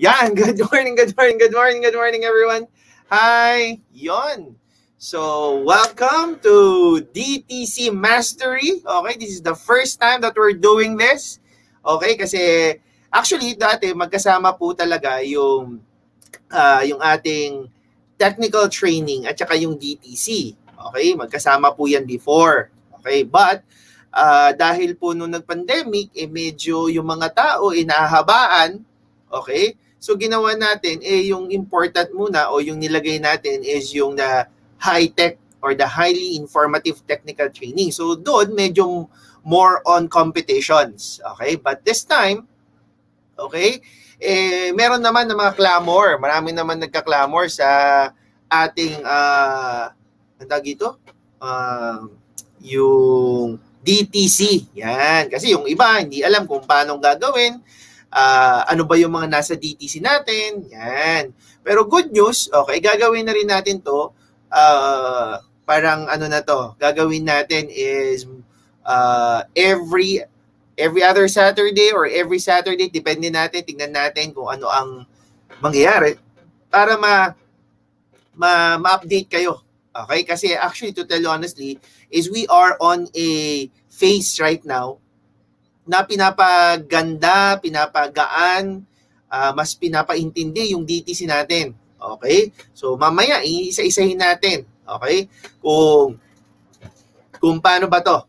Yan, good morning, good morning, good morning, good morning everyone. Hi, yon. So, welcome to DTC Mastery. Okay, this is the first time that we're doing this. Okay, kasi actually dati magkasama po talaga yung uh, yung ating technical training at saka yung DTC. Okay, magkasama po yan before. Okay, but uh, dahil po nung nag-pandemic, eh medyo yung mga tao inahabaan. Okay, So ginawa natin eh yung important muna o yung nilagay natin is yung the high-tech or the highly informative technical training. So doon medyo more on competitions. Okay? But this time, okay, eh, meron naman ng mga clamor. Marami naman nagka-clamor sa ating, uh, ang tawag ito? Uh, yung DTC. Yan. Kasi yung iba, hindi alam kung paano gagawin uh, ano ba yung mga nasa DTC natin, yan. Pero good news, okay, gagawin na rin natin to, uh, parang ano na to, gagawin natin is uh, every every other Saturday or every Saturday, depende natin, tingnan natin kung ano ang mangyayari para ma ma ma-update kayo. Okay? Kasi actually, to tell you honestly, is we are on a phase right now na pinapaganda, pinapagaan, uh, mas pinapaintindi yung DTC natin. Okay? So mamaya iisa-isahin natin. Okay? Kung kung paano ba 'to?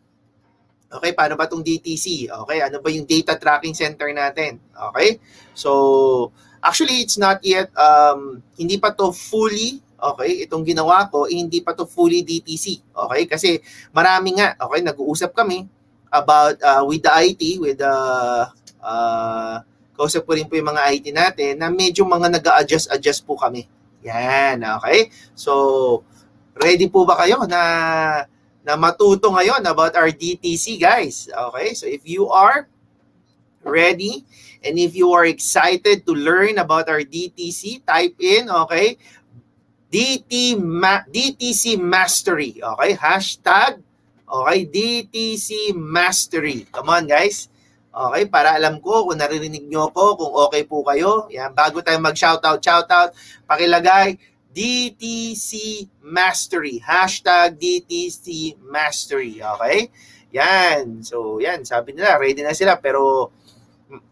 Okay, paano ba tong DTC? Okay, ano ba yung data tracking center natin? Okay? So actually it's not yet um hindi pa to fully okay, itong ginawa ko, eh, hindi pa to fully DTC. Okay? Kasi marami nga, okay, nag-uusap kami about uh, with the IT, with the uh, kausap ko rin po yung mga IT natin na medyo mga nag-adjust-adjust po kami. Yan, okay? So, ready po ba kayo na na matuto ngayon about our DTC, guys? Okay? So, if you are ready and if you are excited to learn about our DTC, type in, okay? DT ma- DTC Mastery, okay? Hashtag Okay, DTC Mastery. Come on guys. Okay, para alam ko kung naririnig nyo ko, kung okay po kayo. Yan, bago tayo mag-shoutout, shoutout, pakilagay DTC Mastery. Hashtag DTC Mastery. Okay? Yan. So, yan. Sabi nila, ready na sila. Pero,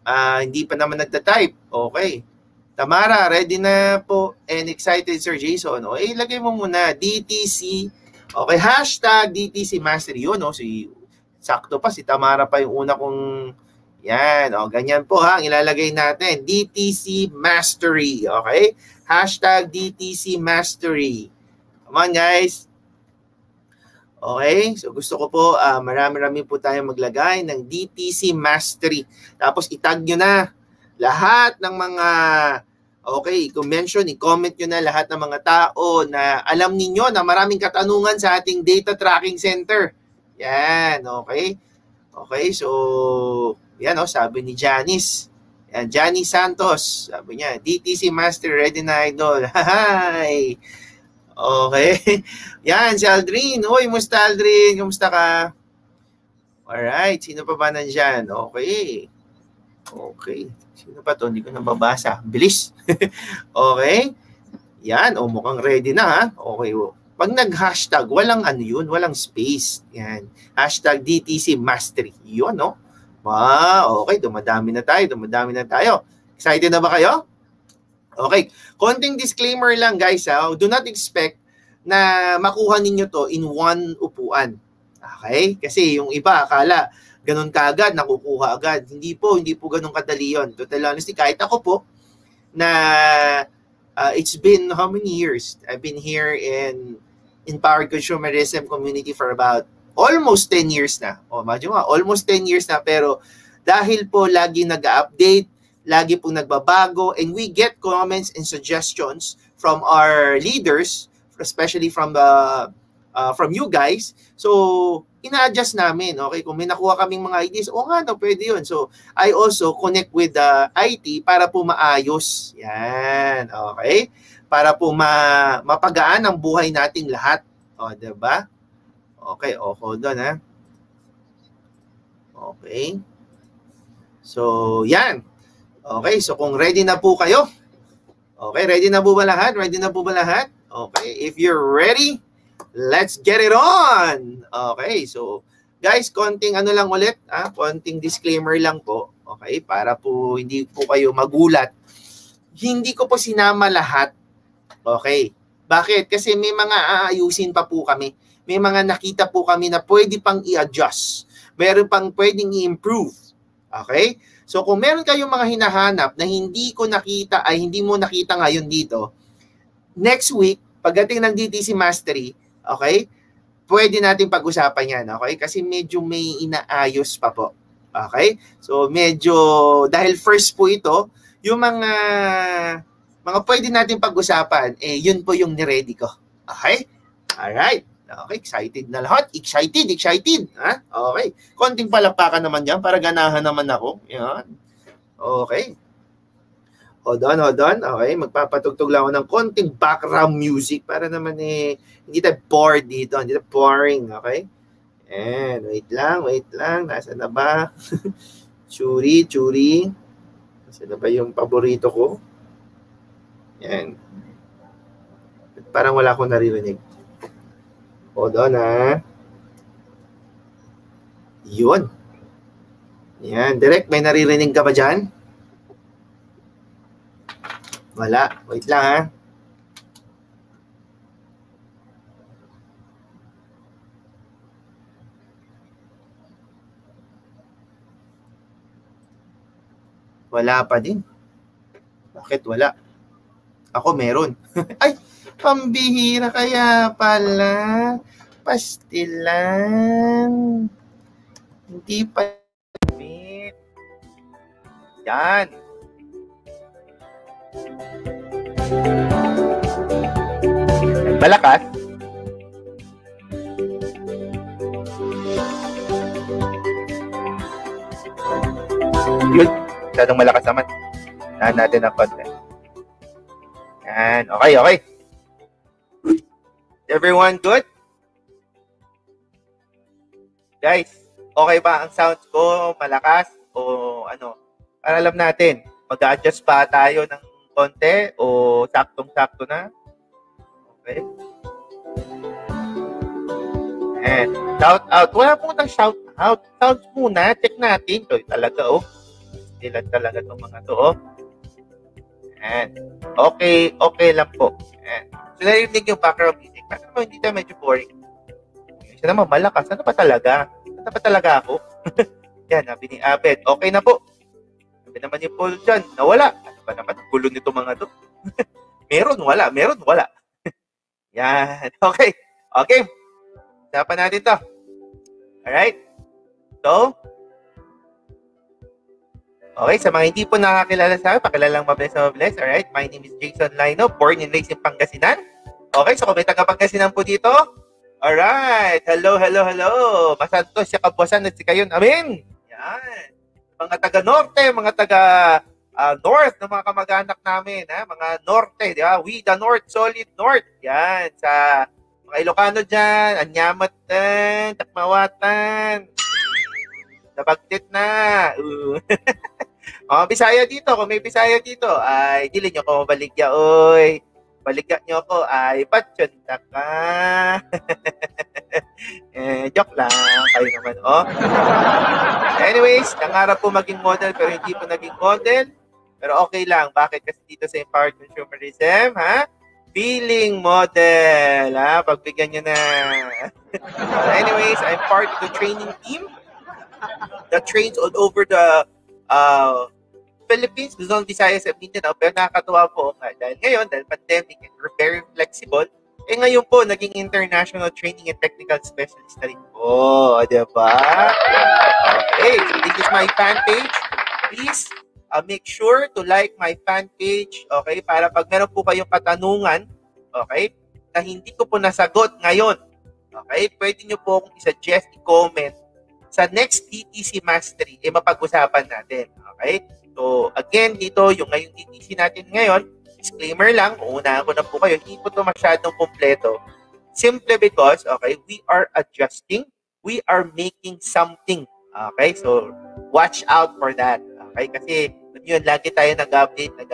uh, hindi pa naman nagta-type. Okay. Tamara, ready na po and excited Sir Jason. O, eh, ilagay mo muna DTC Okay, hashtag DTC Mastery yun, no? Si, sakto pa, si Tamara pa yung una kong, yan, o, ganyan po ha, ilalagay natin, DTC Mastery, okay? Hashtag DTC Mastery. Come on, guys. Okay, so gusto ko po, uh, marami-rami po tayong maglagay ng DTC Mastery. Tapos itag nyo na lahat ng mga Okay, i-mention, i-comment nyo na lahat ng mga tao na alam ninyo na maraming katanungan sa ating data tracking center. Yan, okay? Okay, so, yan o, oh, sabi ni Janice. Yan, Janice Santos. Sabi niya, DTC Master Ready na Idol. Hi! Okay. Yan, si Aldrin. Uy, musta Aldrin? Kumusta ka? Alright, sino pa ba nandyan? Okay. Okay. Sino pa to? Hindi ko nababasa. Bilis. okay. Yan. O, mukhang ready na ha. Okay. O. Pag nag-hashtag, walang ano yun, walang space. Yan. Hashtag DTC Mastery. Yun, no? Ah, okay. Dumadami na tayo. Dumadami na tayo. Excited na ba kayo? Okay. Konting disclaimer lang, guys. Ha? Do not expect na makuha ninyo to in one upuan. Okay? Kasi yung iba, akala, ganun kaagad, nakukuha agad. Hindi po, hindi po ganun kadali yun. Total honesty, kahit ako po, na uh, it's been how many years? I've been here in empowered consumerism community for about almost 10 years na. O, medyo nga, almost 10 years na. Pero dahil po lagi nag-update, lagi po nagbabago, and we get comments and suggestions from our leaders, especially from the uh, from you guys. So, ina-adjust namin. Okay, kung may nakuha kaming mga ideas, o nga no, pwede yun. So, I also connect with the IT para po maayos. Yan, okay? Para po ma mapagaan ang buhay nating lahat. O, di ba? Okay, o, hold on ha. Okay. So, yan. Okay, so kung ready na po kayo, okay, ready na po ba lahat? Ready na po ba lahat? Okay, if you're ready, let's get it on! Okay, so guys, konting ano lang ulit, ah, konting disclaimer lang po, okay, para po hindi po kayo magulat. Hindi ko po sinama lahat, okay, bakit? Kasi may mga aayusin pa po kami. May mga nakita po kami na pwede pang i-adjust. Meron pang pwedeng i-improve. Okay? So kung meron kayong mga hinahanap na hindi ko nakita ay hindi mo nakita ngayon dito, next week, pagdating ng DTC Mastery, okay, pwede natin pag-usapan yan, okay? Kasi medyo may inaayos pa po. Okay? So medyo, dahil first po ito, yung mga mga pwede natin pag-usapan, eh yun po yung niready ko. Okay? Alright. Okay, excited na lahat. Excited, excited. Ha? Okay. Konting palakpakan naman dyan para ganahan naman ako. Yan. Okay. Hold on, hold on. Okay, magpapatugtog lang ako ng konting background music para naman eh, hindi tayo bored dito. Hindi tayo boring. Okay? And wait lang, wait lang. Nasa na ba? churi, churi. Nasa na ba yung paborito ko? Yan. Parang wala akong naririnig. Hold on ha. Yun. Yan. Direct, may naririnig ka ba dyan? Wala. Wait lang ha. Wala pa din. Bakit wala? Ako meron. Ay, pambihira kaya pala. Pastilan. Hindi pa. Yan. Malakas? Yun. Masyadong malakas naman. Nahan natin ang konti. Yan. Okay, okay. Everyone good? Guys, okay ba ang sounds ko? Malakas? O ano? Para alam natin, mag-adjust pa tayo ng konti o saktong-sakto na? Okay. And shout out. Wala ng shout out. Sounds muna. Check natin. Ito talaga, oh. Ilan talaga itong mga to, oh. And okay, okay lang po. And so, narinig yung background music. Pero naman, hindi tayo medyo boring. Isa naman, malakas. Ano pa talaga? Ano pa talaga ako? Yan, sabi ni Abed. Okay na po. Sabi naman yung Paul dyan, nawala. Ano ba naman? Gulo nito mga to. meron, wala. Meron, wala. Yan. Okay. Okay. Usapan natin to. Alright? So, Okay, sa mga hindi po nakakilala sa akin, pakilalang mabless na mabless. Alright, my name is Jason Lino, born and raised in Pangasinan. Okay, so kung may taga Pangasinan po dito, alright, hello, hello, hello. Masantos siya kabuasan at si kayon. Amen! Yan. Mga taga Norte, mga taga uh, North ng mga kamag-anak namin, ha? mga Norte, di ba? We the North, solid North. Yan, sa mga Ilocano dyan, Anyamatan, Takmawatan, Nabagtit na. mga Bisaya dito, kung may Bisaya dito, ay dili nyo ko baligya, oy. Baligya nyo ako, ay patsyonta ka. eh, joke lang, kayo naman, oh. Anyways, nangarap po maging model, pero hindi po naging model. Pero okay lang. Bakit? Kasi dito sa Empowered Consumerism, ha? Feeling model, ha? Pagbigyan nyo na. Anyways, I'm part of the training team that trains all over the uh, Philippines, Luzon, Visayas, and Mindanao. Pero nakakatuwa po nga dahil ngayon, dahil pandemic and we're very flexible, eh ngayon po, naging international training and technical specialist na rin po. Di ba? Okay, so this is my fan page. Please, uh, make sure to like my fan page, okay? Para pag meron po kayong katanungan, okay, na hindi ko po nasagot ngayon, okay, pwede nyo po akong i-suggest, i-comment sa next DTC Mastery, eh mapag-usapan natin. Okay? So, again, dito, yung ngayong DTC natin ngayon, disclaimer lang, uunahan ko na po kayo, hindi po ito masyadong kompleto. Simply because, okay, we are adjusting, we are making something. Okay? So, watch out for that. Okay? Kasi, yun, lagi tayo nag-update, nag,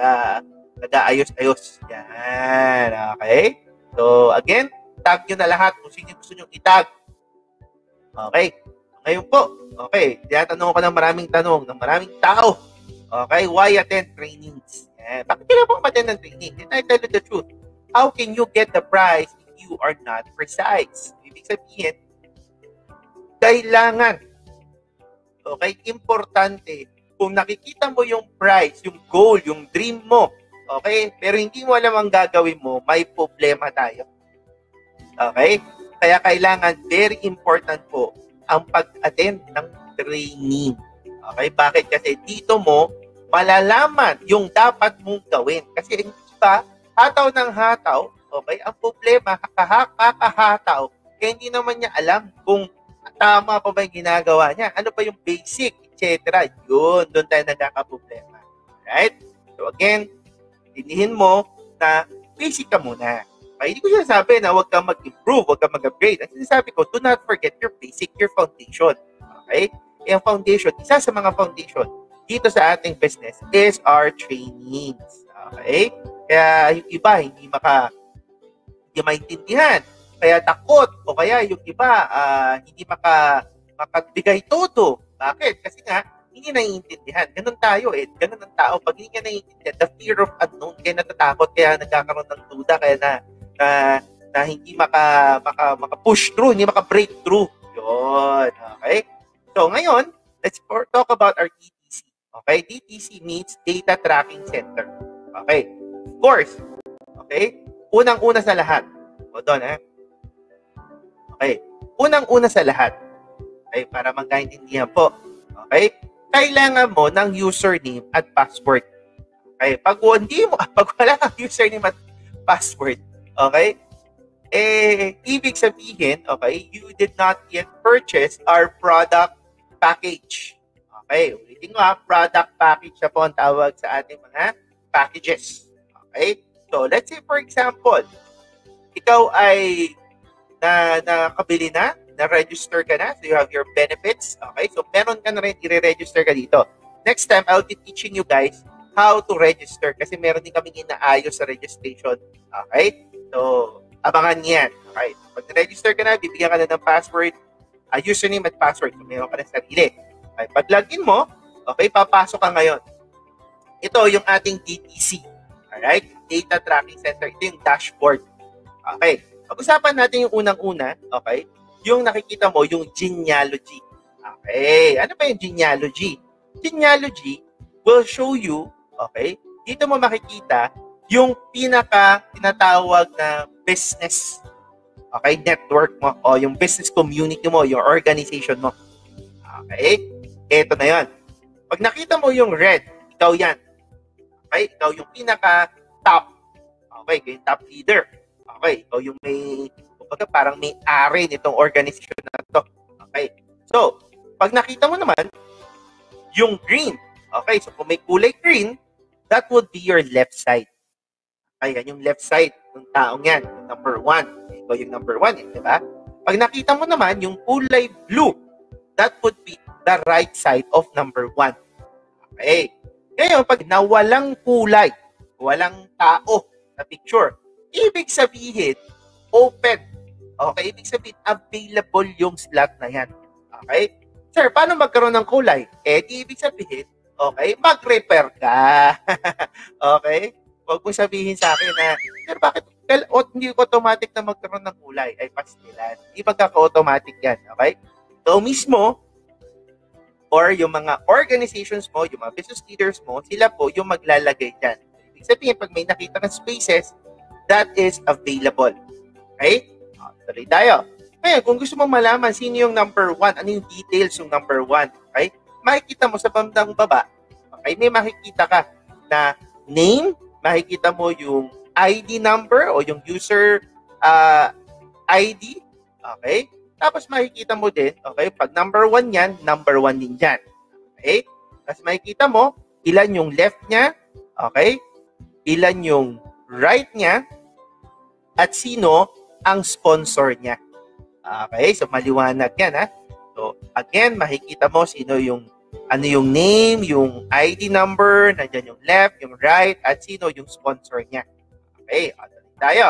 nag-aayos-ayos. Yan, okay? So, again, tag nyo na lahat kung sino gusto nyo itag. Okay? Ngayon po, okay, tinatanong ko ng maraming tanong, ng maraming tao. Okay, why attend trainings? Yan. Bakit kailangan mo attend ng training? Did I tell you the truth? How can you get the prize if you are not precise? Ibig sabihin, kailangan, okay, importante, kung nakikita mo yung price, yung goal, yung dream mo, okay, pero hindi mo alam ang gagawin mo, may problema tayo. Okay? Kaya kailangan, very important po, ang pag-attend ng training. Okay? Bakit? Kasi dito mo malalaman yung dapat mong gawin. Kasi yung iba, hataw ng hataw, okay? Ang problema, kakahataw, eh hindi naman niya alam kung tama pa ba yung ginagawa niya. Ano pa yung basic, etc. Yun, doon tayo nagkakaproblema. Right? So again, tinihin mo na basic ka muna. Okay? Hindi ko sinasabi na huwag kang mag-improve, huwag kang mag-upgrade. Ang sinasabi ko, do not forget your basic, your foundation. Okay? Yung foundation, isa sa mga foundation dito sa ating business is our trainings. Okay? Kaya yung iba hindi maka hindi maintindihan. Kaya takot o kaya yung iba uh, hindi maka makagbigay todo. Bakit? Kasi nga hindi naiintindihan. Ganun tayo eh. Ganun ang tao. Pag hindi niya naiintindihan, the fear of unknown, kaya natatakot, kaya nagkakaroon ng duda, kaya na, na, na hindi maka, maka, maka push through, hindi maka break through. Yun. Okay? So ngayon, let's talk about our DTC. Okay? DTC means Data Tracking Center. Okay? Of course. Okay? Unang-una sa lahat. O doon, eh. Okay? Unang-una sa lahat. Okay? Para magkaintindihan po. Okay? Kailangan mo ng username at password. Okay? Pag hindi mo, pag wala kang username at password, okay? Eh, ibig sabihin, okay, you did not yet purchase our product package. Okay, ulitin ko ha, product package na po ang tawag sa ating mga packages. Okay? So, let's say for example, ikaw ay na nakabili na, na-register ka na, so you have your benefits. Okay? So, meron ka na rin, i-register ka dito. Next time, I'll be teaching you guys how to register kasi meron din kaming inaayos sa registration. Okay? So, abangan yan. Okay? Pag register ka na, bibigyan ka na ng password, uh, username at password. So, meron ka na sarili. Okay? Pag login mo, okay, papasok ka ngayon. Ito yung ating DTC. Alright? Data Tracking Center. Ito yung dashboard. Okay. Pag-usapan natin yung unang-una, okay? Yung nakikita mo, yung genealogy. Okay. Ano ba yung genealogy? Genealogy will show you, okay, dito mo makikita yung pinaka tinatawag na business okay, network mo o yung business community mo, your organization mo. Okay? Ito na yon. Pag nakita mo yung red, ikaw yan. Okay? Ikaw yung pinaka top. Okay? Yung top leader. Okay? Ikaw yung may, kumbaga parang may ari nitong organization na to. Okay? So, pag nakita mo naman, yung green. Okay? So, kung may kulay green, that would be your left side. Okay? Yan yung left side ng taong yan. Number one. Ikaw yung number one. Eh, di ba? Pag nakita mo naman, yung kulay blue, that would be the right side of number one. Okay? Ngayon, pag nawalang kulay, walang tao na picture, ibig sabihin, open. Okay? Ibig sabihin, available yung slot na yan. Okay? Sir, paano magkaroon ng kulay? Eh, di ibig sabihin, okay, mag-repair ka. okay? Huwag mo sabihin sa akin na, sir, bakit o, hindi automatic na magkaroon ng kulay? Ay, pastilan. Hindi magkaka-automatic yan. Okay? So, mismo, or yung mga organizations mo, yung mga business leaders mo, sila po yung maglalagay dyan. Ibig sabihin, pag may nakita ng spaces, that is available. Okay? Tuloy tayo. Ngayon, kung gusto mong malaman sino yung number one, ano yung details yung number one, okay? Makikita mo sa bandang baba, okay? May makikita ka na name, makikita mo yung ID number o yung user uh, ID, okay? Tapos makikita mo din, okay, pag number 1 yan, number 1 din dyan. Okay? Tapos makikita mo, ilan yung left niya, okay? Ilan yung right niya, at sino ang sponsor niya. Okay? So maliwanag yan, ha? So again, makikita mo sino yung ano yung name, yung ID number, nandyan yung left, yung right, at sino yung sponsor niya. Okay, ano tayo.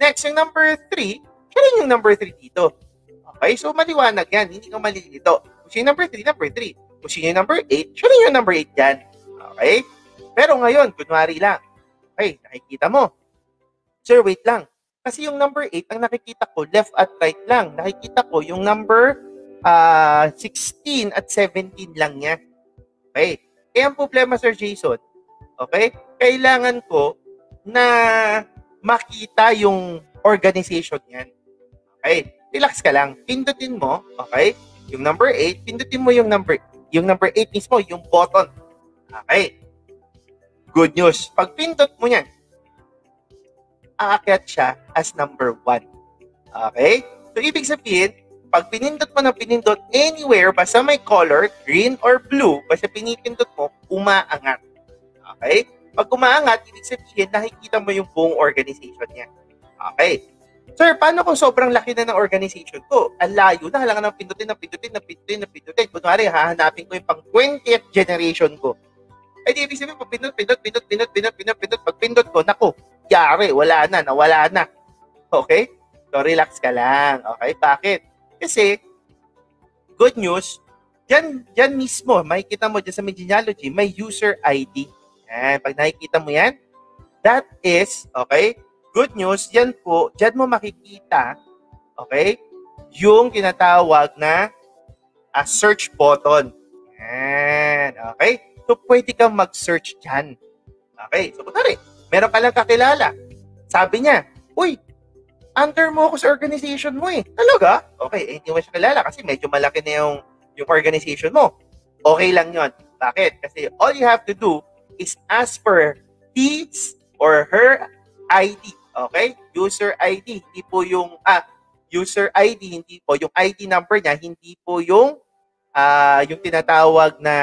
Next, yung number 3, siya rin yung number 3 dito. Okay, so maliwanag yan, hindi ka malilito. Kung yung number 3, number 3. Kung siya yung number 8, siya yung number 8 dyan. Okay? Pero ngayon, kunwari lang. Okay, nakikita mo. Sir, wait lang. Kasi yung number 8, ang nakikita ko, left at right lang. Nakikita ko yung number uh, ah, 16 at 17 lang niya. Okay? Kaya ang problema, Sir Jason, okay, kailangan ko na makita yung organization niyan. Okay? Relax ka lang. Pindutin mo, okay? Yung number 8, pindutin mo yung number yung number 8 mismo, yung button. Okay? Good news. Pag pindot mo yan, aakyat siya as number 1. Okay? So, ibig sabihin, pag pinindot mo ng pinindot anywhere, basta may color, green or blue, basta pinipindot mo, umaangat. Okay? Pag umaangat, ibig sabihin, nakikita mo yung buong organization niya. Okay. Sir, paano kung sobrang laki na ng organization ko? Ang layo na, halangan ng pindutin, ng pindutin, ng pindutin, ng pindutin. Kunwari, hahanapin ko yung pang 20th generation ko. Ay, di ibig sabihin, pag pindot, pindot, pindot, pindot, pindot, pindot, pindot, pag pindot ko, naku, yari, wala na, nawala na. Okay? So, relax ka lang. Okay? Bakit? Kasi, good news, dyan, dyan mismo, makikita mo dyan sa may genealogy, may user ID. Yan, pag nakikita mo yan, that is, okay, good news, yan po, dyan mo makikita, okay, yung tinatawag na a search button. Yan, okay? So, pwede kang mag-search dyan. Okay, so kunwari, meron ka lang kakilala. Sabi niya, Uy, under mo ako sa organization mo eh. Talaga? Okay, eh, hindi mo siya kilala kasi medyo malaki na yung, yung organization mo. Okay lang yon. Bakit? Kasi all you have to do is ask for his or her ID. Okay? User ID. Hindi po yung, ah, user ID, hindi po yung ID number niya, hindi po yung, ah, yung tinatawag na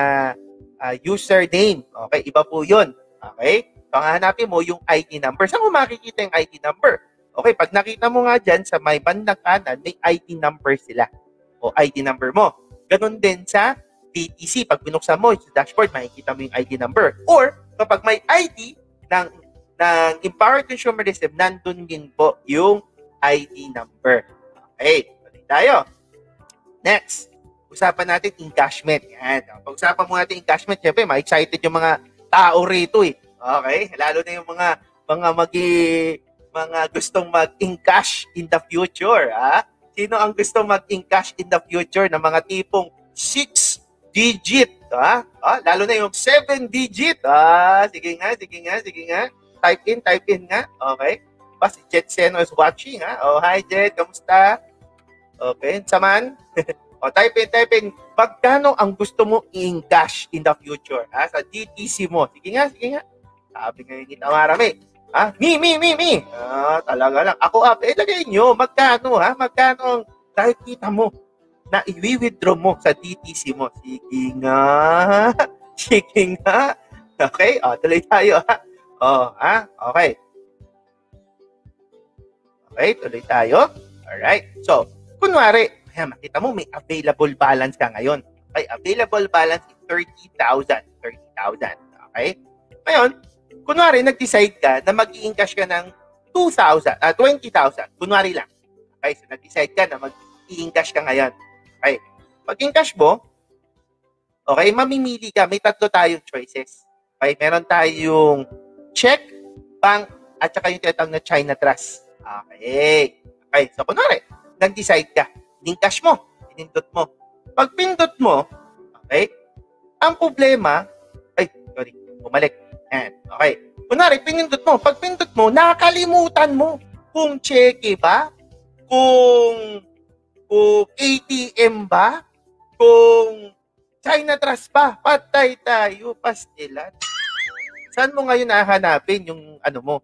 uh, username. Okay? Iba po yun. Okay? Panghanapin mo yung ID number. Saan mo makikita yung ID number? Okay, pag nakita mo nga dyan sa may bandang kanan, may ID number sila o ID number mo. Ganon din sa DTC. Pag binuksan mo sa dashboard, makikita mo yung ID number. Or, kapag may ID ng, ng Empowered Consumerism, nandun din po yung ID number. Okay, balik tayo. Next, usapan natin encashment. Yan. Pag-usapan mo natin encashment, syempre, ma-excited yung mga tao rito eh. Okay? Lalo na yung mga mga magi mga gustong mag-encash in the future, ha? Sino ang gusto mag-encash in the future na mga tipong 6 digit, ha? Ah, lalo na yung 7 digit. Ah, sige nga, sige nga, sige nga. Type in, type in nga. Okay? Pa si Jet Seno is watching, ha? Oh, hi Jet, kamusta? Okay, saman. o, type in, type in. Pagkano ang gusto mo i-encash in the future, ha? Sa DTC mo. Sige nga, sige nga. Sabi nga yung Marami. Ha? Mi, mi, mi, mi. Ah, talaga lang. Ako up. Eh, lagay nyo. Magkano, ha? Magkano ang nakikita mo na i-withdraw mo sa DTC mo? Sige nga. Sige nga. Okay? O, oh, tuloy tayo, ha? O, oh, ha? Okay. Okay, tuloy tayo. Alright. So, kunwari, ayan, makita mo, may available balance ka ngayon. Okay, available balance is 30,000. 30,000. Okay? Ngayon, kunwari, nag-decide ka na mag cash ka ng 2,000, uh, 20,000. Kunwari lang. Okay, so nag-decide ka na mag cash ka ngayon. Okay. Pag cash mo, okay, mamimili ka. May tatlo tayong choices. Okay, meron tayong check, bank, at saka yung tinatawag na China Trust. Okay. Okay, so kunwari, nag-decide ka. cash mo. Pinindot mo. Pag pindot mo, okay, ang problema, ay, sorry, bumalik Yan. Okay. Kunwari, pinindot mo. Pag pindot mo, nakalimutan mo kung cheque ba, kung, kung ATM ba, kung China Trust ba, patay tayo, pastilan. Saan mo ngayon nahanapin yung ano mo?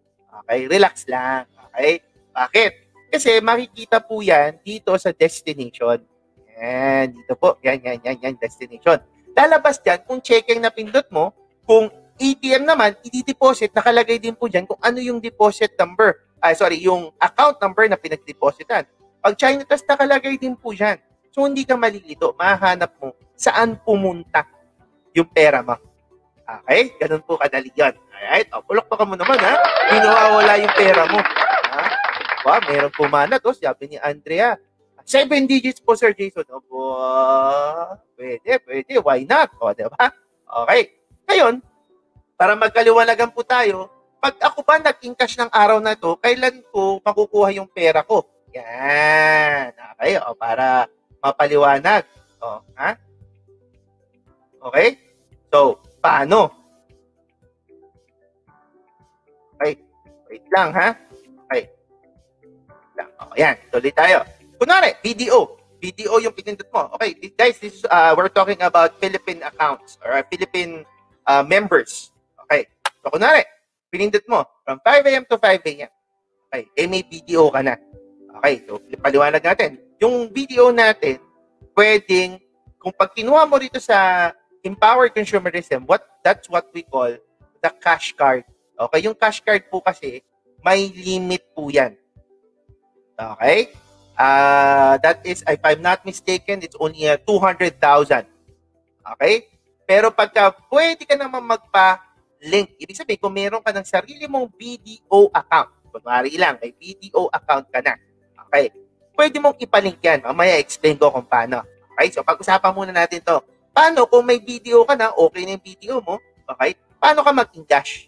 Okay, relax lang. Okay? Bakit? Kasi makikita po yan dito sa destination. Yan, dito po. Yan, yan, yan, yan, destination. Lalabas dyan kung check ang napindot mo, kung ATM naman, i-deposit, nakalagay din po dyan kung ano yung deposit number. Ah, sorry, yung account number na pinag-depositan. Pag China Trust, nakalagay din po dyan. So, hindi ka malilito. Mahanap mo saan pumunta yung pera mo. Okay? Ganun po kadali yun. Alright? O, pulok pa ka mo naman, ha? Hindi yung pera mo. Ha? Wow, meron pumanat. O, sabi ni Andrea, seven digits po, Sir Jason. Opo, pwede, pwede. Why not? O, diba? Okay. Ngayon, para magkaliwanagan po tayo, pag ako ba naging cash ng araw na to, kailan ko makukuha yung pera ko? Yan. Okay, o, para mapaliwanag. O, ha? Okay? So, paano? Okay. Wait lang, ha? Okay. Lang. O, yan. Tuloy tayo. Kunwari, BDO. BDO yung pinindot mo. Okay, guys, this is, uh, we're talking about Philippine accounts or Philippine uh, members. So, kunwari, pinindot mo from 5 a.m. to 5 a.m. Okay, eh may BDO ka na. Okay, so paliwanag natin. Yung BDO natin, pwedeng, kung pag kinuha mo rito sa empowered consumerism, what that's what we call the cash card. Okay, yung cash card po kasi may limit po 'yan. Okay? Uh, that is if I'm not mistaken, it's only uh, 200,000. Okay? Pero pagka pwede ka naman magpa-link, ibig sabihin kung meron ka ng sarili mong BDO account, kunwari lang, may BDO account ka na. Okay? Pwede mong ipalink yan. Mamaya explain ko kung paano. Okay? So pag-usapan muna natin to Paano kung may video ka na, okay na yung video mo, okay? Paano ka mag-encash?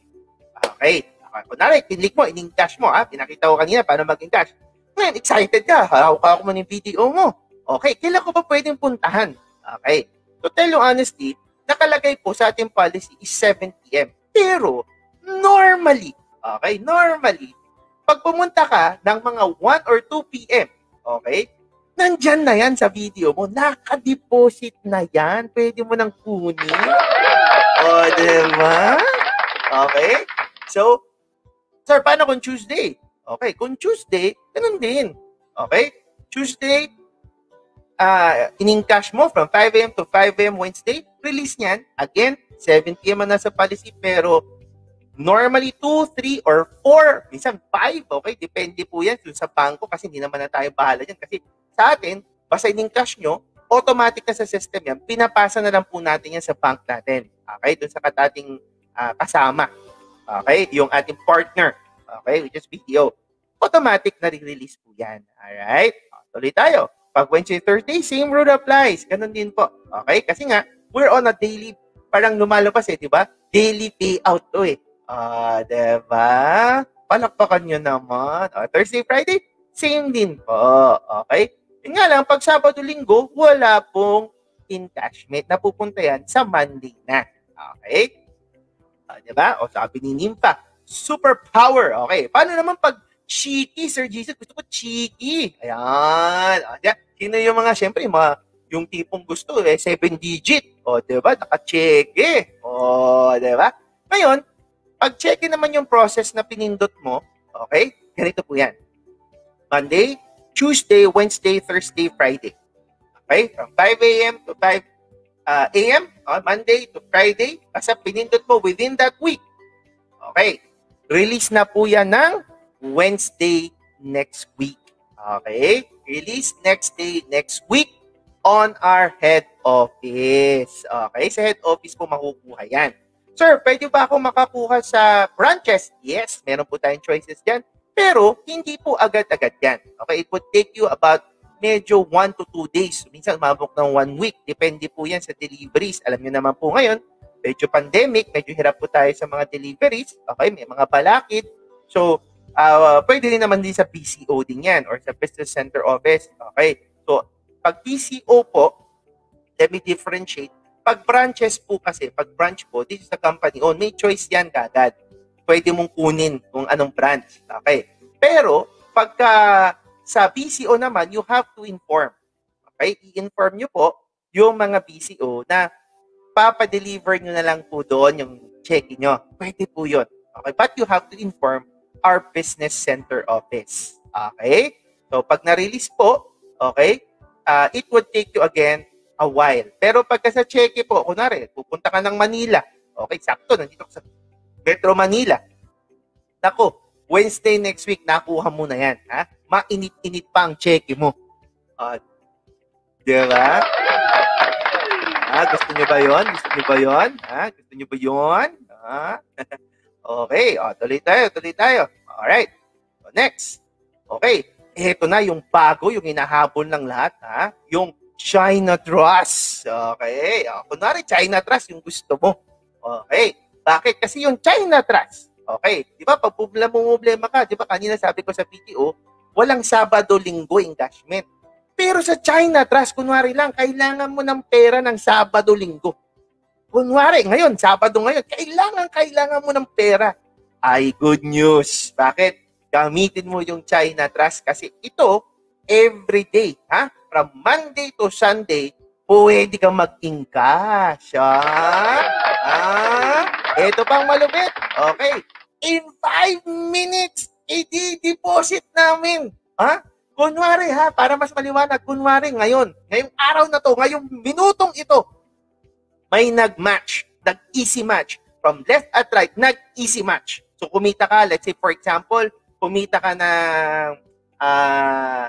Okay. Kunwari, pinlik mo, in-encash mo, ha? Pinakita ko kanina paano mag-encash. Ngayon, excited ka, hawak mo ng video mo. Okay, kailan ko ba pwedeng puntahan? Okay. To tell you honestly, nakalagay po sa ating policy is 7 p.m. Pero, normally, okay, normally, pag pumunta ka ng mga 1 or 2 p.m., okay, nandyan na yan sa video mo. Naka-deposit na yan. Pwede mo nang kunin. O, oh, diba? Okay? So, sir, paano kung Tuesday? Okay, kung Tuesday, ganun din. Okay? Tuesday, uh, in-cash mo from 5 a.m. to 5 a.m. Wednesday, release niyan. Again, 7 p.m. na nasa policy, pero normally 2, 3, or 4, minsan 5, okay? Depende po yan sa banko kasi hindi naman na tayo bahala dyan kasi sa atin, basta in cash nyo, automatic na sa system yan, pinapasa na lang po natin yan sa bank natin. Okay? Doon sa katating uh, kasama. Okay? Yung ating partner. Okay? Which is BTO. Automatic na release po yan. Alright? Tuloy tayo. Pag Wednesday, Thursday, same rule applies. Ganun din po. Okay? Kasi nga, we're on a daily, parang lumalabas eh, di ba? Daily payout to eh. Ah, uh, di ba? Palakpakan nyo naman. Uh, Thursday, Friday, same din po. Okay? Yun nga lang, pag Sabado-Linggo, wala pong encashment. Napupunta yan sa Monday na. Okay? Uh, diba? O sabi ni Nimpa, superpower. Okay. Paano naman pag cheeky, Sir Jesus? Gusto ko cheeky. Ayan. Diba? Sino yung mga, syempre, yung mga, yung tipong gusto, eh, seven digit. O, diba? Naka-cheque. O, diba? Ngayon, pag cheque naman yung process na pinindot mo, okay, ganito po yan. Monday, Tuesday, Wednesday, Thursday, Friday. Okay? From 5 a.m. to 5 uh, a.m. on Monday to Friday. Kasi pinindot mo within that week. Okay. Release na po yan ng Wednesday next week. Okay? Release next day next week on our head office. Okay? Sa head office po makukuha yan. Sir, pwede ba ako makakuha sa branches? Yes, meron po tayong choices dyan. Pero, hindi po agad-agad yan. Okay? It would take you about medyo 1 to 2 days. Minsan, mabok ng 1 week. Depende po yan sa deliveries. Alam niyo naman po ngayon, medyo pandemic, medyo hirap po tayo sa mga deliveries. Okay? May mga balakid. So, uh, pwede rin naman din sa PCO din yan or sa Business Center Office. Okay? So, pag PCO po, let me differentiate. Pag branches po kasi, pag branch po, this is the company owned. May choice yan kagad pwede mong kunin kung anong branch. Okay? Pero, pagka sa BCO naman, you have to inform. Okay? I-inform nyo po yung mga BCO na papadeliver nyo na lang po doon yung check nyo. Pwede po yun. Okay? But you have to inform our business center office. Okay? So, pag na-release po, okay, uh, it would take you again a while. Pero pagka sa check po, kunwari, pupunta ka ng Manila, okay, sakto, nandito ka sa Metro Manila. Nako, Wednesday next week, nakuha mo na yan. Ha? Mainit-init pa ang cheque mo. Uh, di ba? Ah, gusto niyo ba 'yon? Gusto niyo ba 'yon? Ha? Gusto niyo ba 'yon? Ha? okay, oh, tuloy tayo, tuloy tayo. Alright. So, next. Okay. Ito na yung bago, yung hinahabol ng lahat, ha? Yung China Trust. Okay. O, kunwari, China Trust yung gusto mo. Okay. Bakit? Kasi yung China Trust. Okay. Di ba, pag problema ka, di ba, kanina sabi ko sa PTO, walang Sabado-Linggo engagement. Pero sa China Trust, kunwari lang, kailangan mo ng pera ng Sabado-Linggo. Kunwari, ngayon, Sabado ngayon, kailangan, kailangan mo ng pera. Ay, good news. Bakit? Gamitin mo yung China Trust kasi ito, every day, ha? From Monday to Sunday, pwede kang mag-encash. Ha? Ah, ito pang malupit. Okay. In 5 minutes, i-deposit namin. Ha? Kunwari ha, para mas maliwanag, kunwari ngayon, ngayong araw na to, ngayong minutong ito, may nag-match, nag-easy match. From left at right, nag-easy match. So kumita ka, let's say for example, kumita ka ng uh,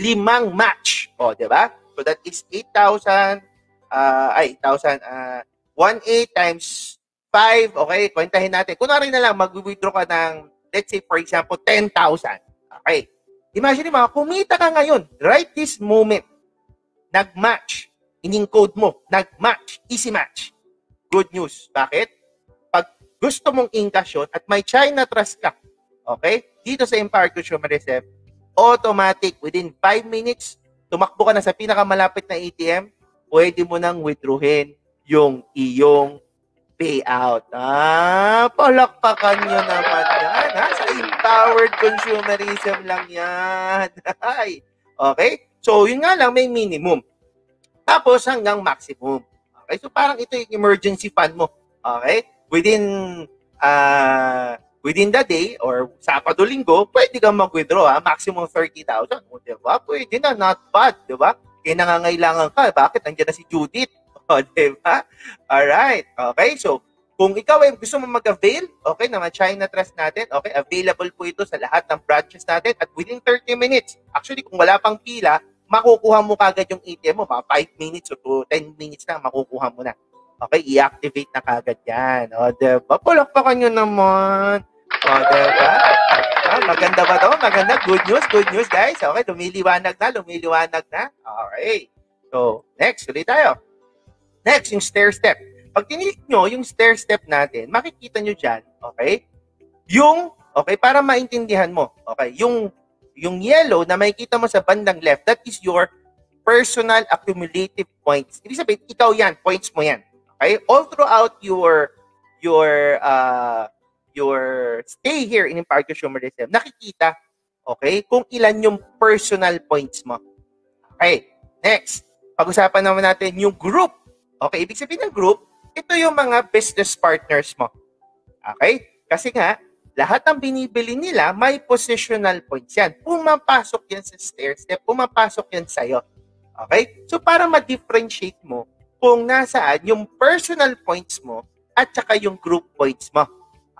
limang match. O, di ba? So that is 8,000, uh, ay, 8,000, uh, 1,8 times 5, okay, kwentahin natin. Kunwari na lang, mag-withdraw ka ng, let's say for example, 10,000. Okay. Imagine mo, kumita ka ngayon, right this moment, nag-match in-encode mo, nag-match, easy match. Good news. Bakit? Pag gusto mong encash yun at may China Trust ka, okay? Dito sa Empower Consumer Reserve, automatic, within 5 minutes, tumakbo ka na sa pinakamalapit na ATM, pwede mo nang withdrawin yung iyong payout. Ah, palakpakan nyo naman yan. Ha? Sa empowered consumerism lang yan. okay? So, yun nga lang, may minimum. Tapos hanggang maximum. Okay? So parang ito yung emergency fund mo. Okay? Within uh, within the day or Sabado linggo, pwede kang mag-withdraw ha? maximum 30,000. O, di ba? Pwede na, not bad, di ba? Kaya nangangailangan ka, bakit? Nandiyan na si Judith. O, di ba? Alright. Okay, so kung ikaw ay gusto mo mag-avail, okay, na China Trust natin, okay, available po ito sa lahat ng branches natin at within 30 minutes. Actually, kung wala pang pila, makukuha mo kagad yung ATM mo, mga 5 minutes o 10 minutes lang, makukuha mo na. Okay, i-activate na kagad yan. O, diba? Pulakpakan nyo naman. O, diba? Ah, maganda ba to? Maganda. Good news, good news, guys. Okay, lumiliwanag na, lumiliwanag na. Okay. So, next, ulit tayo. Next, yung stair step. Pag tinilik nyo yung stair step natin, makikita nyo dyan, okay? Yung, okay, para maintindihan mo, okay, yung yung yellow na makikita mo sa bandang left, that is your personal accumulative points. Ibig sabihin, ikaw yan, points mo yan. Okay? All throughout your your uh, your stay here in Empowered Consumerism, nakikita, okay, kung ilan yung personal points mo. Okay, next. Pag-usapan naman natin yung group. Okay, ibig sabihin ng group, ito yung mga business partners mo. Okay? Kasi nga, lahat ng binibili nila, may positional points yan. Pumapasok yan sa stair step, pumapasok yan sa'yo. Okay? So, para ma-differentiate mo kung nasaan yung personal points mo at saka yung group points mo.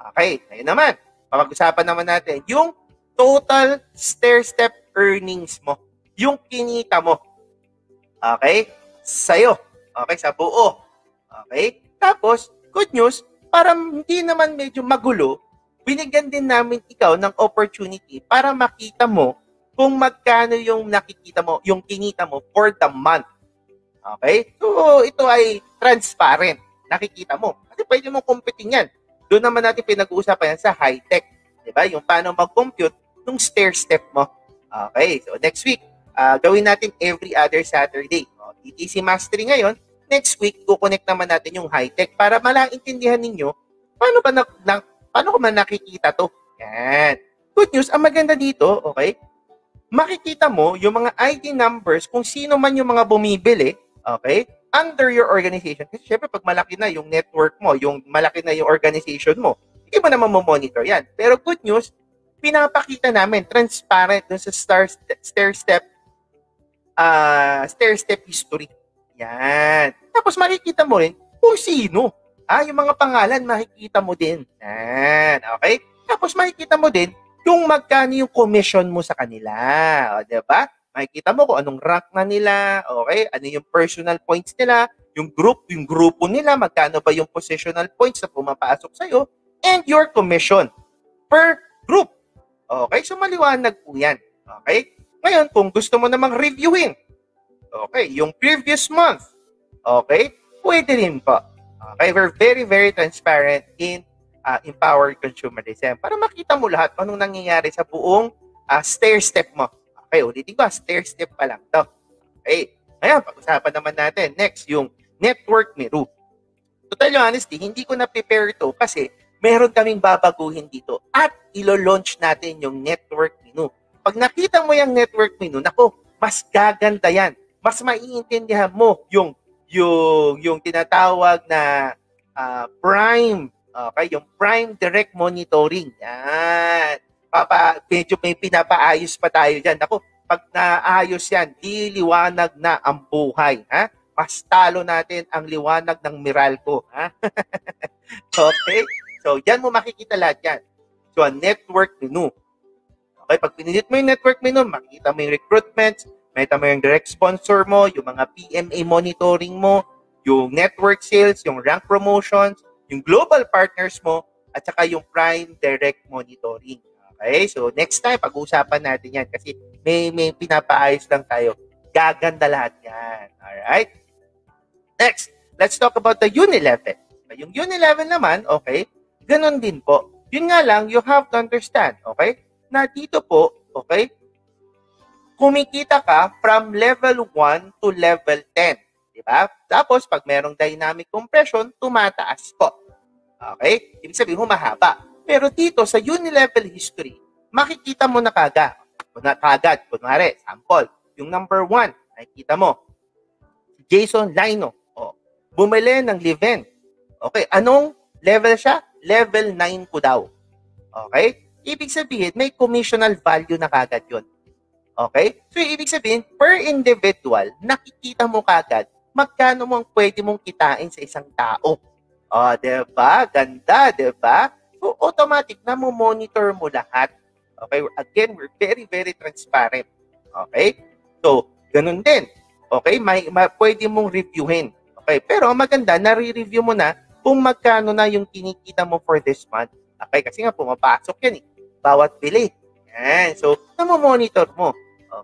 Okay, ngayon naman, papag-usapan naman natin yung total stair step earnings mo. Yung kinita mo. Okay? Sa'yo. Okay, sa buo. Okay? Tapos, good news, para hindi naman medyo magulo, binigyan din namin ikaw ng opportunity para makita mo kung magkano yung nakikita mo, yung kinita mo for the month. Okay? So, ito ay transparent. Nakikita mo. Kasi pwede mo computing yan. Doon naman natin pinag-uusapan yan sa high-tech. Diba? Yung paano mag-compute nung stair step mo. Okay. So, next week, uh, gawin natin every other Saturday. O, DTC Mastery ngayon. Next week, kukonect naman natin yung high-tech para malaintindihan ninyo paano ba na, na, Paano ko man nakikita to? Yan. Good news, ang maganda dito, okay, makikita mo yung mga ID numbers kung sino man yung mga bumibili, okay, under your organization. Kasi syempre, pag malaki na yung network mo, yung malaki na yung organization mo, hindi mo naman monitor yan. Pero good news, pinapakita namin transparent dun sa star, stair step uh, stair step history. Yan. Tapos makikita mo rin kung sino Ah, yung mga pangalan, makikita mo din. Yan, okay? Tapos makikita mo din yung magkano yung commission mo sa kanila. O, di ba? Makikita mo kung anong rank na nila, okay? Ano yung personal points nila, yung group, yung grupo nila, magkano ba yung positional points na pumapasok sa'yo, and your commission per group. Okay, so maliwanag po yan. Okay? Ngayon, kung gusto mo namang reviewin, okay, yung previous month, okay, pwede rin po. Okay, we're very, very transparent in uh, empowered consumerism para makita mo lahat anong nangyayari sa buong uh, stair-step mo. Okay, ulitin ko, stair-step pa lang to. Okay, ngayon, pag-usapan naman natin. Next, yung network ni Ru. To tell you hindi ko na-prepare ito kasi meron kaming babaguhin dito at ilo-launch natin yung network menu. Pag nakita mo yung network menu, nako, mas gaganda yan. Mas maiintindihan mo yung yung yung tinatawag na uh, prime okay yung prime direct monitoring yan papa medyo may pinapaayos pa tayo diyan ako pag naayos yan diliwanag na ang buhay ha mas talo natin ang liwanag ng Meralco. Ha? okay? So, yan mo makikita lahat yan. So, a network menu. Okay, pag pinindit mo yung network menu, makikita mo yung recruitment, makikita mo yung direct sponsor mo, yung mga PMA monitoring mo, yung network sales, yung rank promotions, yung global partners mo, at saka yung prime direct monitoring. Okay? So, next time, pag-uusapan natin yan kasi may, may pinapaayos lang tayo. Gaganda lahat yan. Alright? Next, let's talk about the Unilevel. Yung Unilevel naman, okay, ganun din po. Yun nga lang, you have to understand, okay, na dito po, okay, kumikita ka from level 1 to level 10. Di ba? Tapos, pag merong dynamic compression, tumataas po. Okay? Ibig sabihin, humahaba. Pero dito, sa Unilevel history, makikita mo na kagad. Na kagad, kunwari, sample, yung number 1, nakikita mo, Jason Lino, bumili ng Leven. Okay, anong level siya? Level 9 ko daw. Okay? Ibig sabihin, may commissional value na kagad yun. Okay? So, ibig sabihin, per individual, nakikita mo kagad magkano mo ang pwede mong kitain sa isang tao. O, oh, diba? Ganda, diba? Automatic na mo monitor mo lahat. Okay? Again, we're very, very transparent. Okay? So, ganun din. Okay? May, may pwede mong reviewin. Okay, pero maganda, nare-review mo na kung magkano na yung kinikita mo for this month. Okay, kasi nga pumapasok yan eh. Bawat bili. Yan. So, monitor mo.